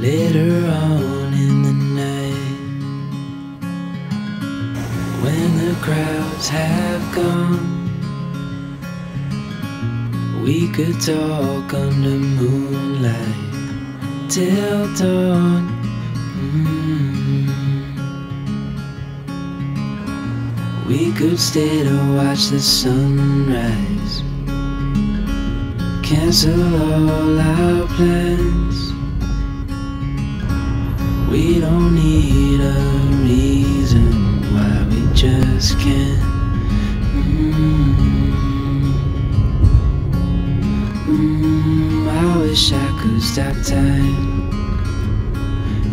later on in the night when the crowds have gone we could talk under moonlight till dawn mm. we could stay to watch the sunrise cancel all our plans we don't need a reason why we just can't. Mm. Mm, I wish I could stop time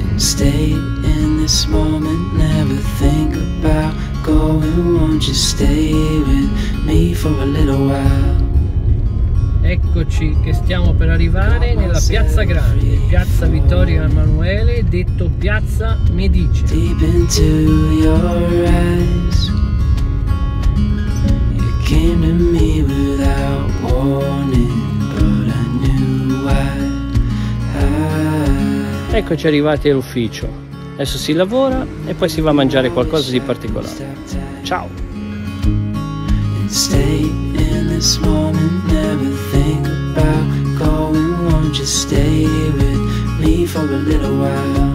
and stay in this moment. Never think about going. Won't you stay with me for a little while? Eccoci che stiamo per arrivare nella piazza grande, piazza Vittorio Emanuele, detto piazza Medice. Deep into your eyes, you came to me without warning, but I knew why. I Eccoci arrivati all'ufficio. Adesso si lavora e poi si va a mangiare qualcosa di particolare. Ciao! Me for a little while?